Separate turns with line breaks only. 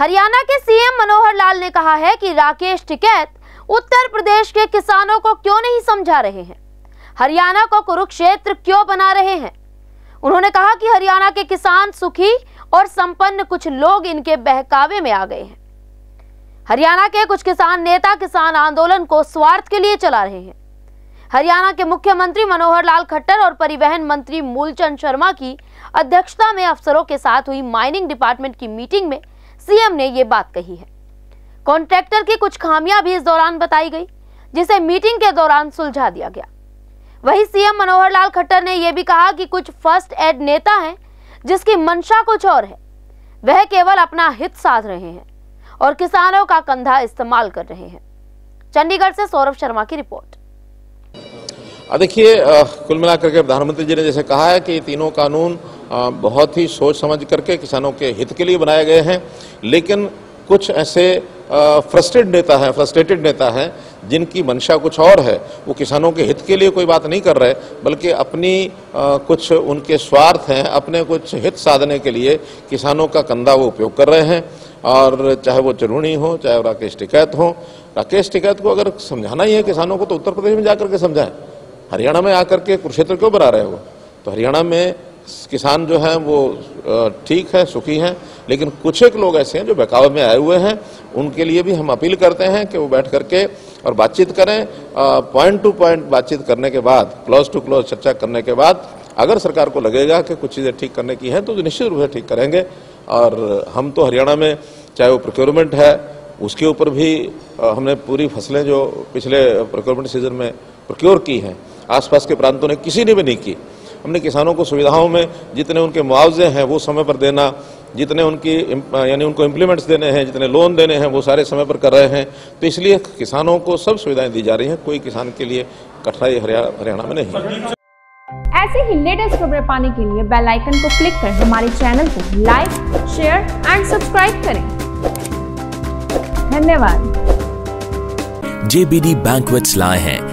हरियाणा के सीएम मनोहर लाल ने कहा है कि राकेश टिकैत उत्तर प्रदेश के किसानों को क्यों नहीं समझा रहे हैं? हरियाणा को कुरुक्षेत्र क्यों बना रहे हैं? उन्होंने कहा कि हरियाणा के किसान सुखी और संपन्न कुछ लोग इनके बहकावे में आ गए हैं। हरियाणा के कुछ किसान नेता किसान आंदोलन को स्वार्थ के लिए चला रहे हैं। हरियाणा के मुख्यमंत्री मनोहर लाल खट्टर और परिवहन मंत्री मूलचंद शर्मा की अध्यक्षता में अफसरों के साथ हुई माइनिंग डिपार्टमेंट की मीटिंग में सीएम ने ये बात कही है। कॉन्ट्रैक्टर की कुछ खामियाँ भी इस दौरान बताई गई, जिसे मीटिंग के दौरान सुलझा दिया गया। वहीं सीएम मनोहर लाल खट्टर ने यह भी कहा कि कुछ फ़र्स्ट एड नेता हैं, जिसकी मंशा कुछ और है। वह केवल अपना हित साध रहे हैं और किसानों का कंधा इस्तेमाल कर रहे हैं। चंडीगढ़ से सौरभ शर्मा की रिपोर्ट।
देखिए कुल मिलाकर के प्रधानमंत्री जी ने जैसे कहा है कि तीनों कानून बहुत ही सोच समझ करके किसानों के हित के लिए बनाए गए हैं। लेकिन कुछ ऐसे फ्रस्ट्रेटेड नेता हैं फ्रस्ट्रेटेड नेता हैं जिनकी मंशा कुछ और है। वो किसानों के हित के लिए कोई बात नहीं कर रहे बल्कि अपनी आ, कुछ उनके स्वार्थ हैं अपने कुछ हित साधने के लिए किसानों का कंधा वो उपयोग कर रहे हैं। और चाहे वो चरूणी हो चाहे वो राकेश टिकैत हो। राकेश टिकैत को अगर समझाना ही है किसानों को तो उत्तर प्रदेश में जाकर के समझाएँ। हरियाणा में आकर के कुरुक्षेत्र क्यों बना रहे हो? तो हरियाणा में किसान जो हैं वो ठीक है, सुखी हैं, लेकिन कुछ एक लोग ऐसे हैं जो बहकावे में आए हुए हैं, उनके लिए भी हम अपील करते हैं कि वो बैठ करके और बातचीत करें। पॉइंट टू पॉइंट बातचीत करने के बाद क्लोज टू क्लोज चर्चा करने के बाद, अगर सरकार को लगेगा कि कुछ चीज़ें ठीक करने की हैं तो निश्चित रूप से ठीक करेंगे। और हम तो हरियाणा में, चाहे वो प्रोक्योरमेंट है, उसके ऊपर भी हमने पूरी फ़सलें जो पिछले प्रोक्योरमेंट सीज़न में प्रोक्योर की हैं, आसपास के प्रांतों ने किसी ने भी नहीं की। हमने किसानों को सुविधाओं में जितने उनके मुआवजे हैं वो समय पर देना जितने उनकी यानी उनको इम्प्लीमेंट्स देने हैं जितने लोन देने हैं वो सारे समय पर कर रहे हैं। तो इसलिए किसानों को सब सुविधाएँ दी जा रही हैं कोई किसान के लिए कठिनाई हरियाणा में नहीं
ऐसे ही लेटेस्ट खबरें पाने के लिए बेल आइकन को क्लिक कर हमारे चैनल को लाइक शेयर एंड सब्सक्राइब करें। धन्यवाद।
JBD Banquets लाए हैं।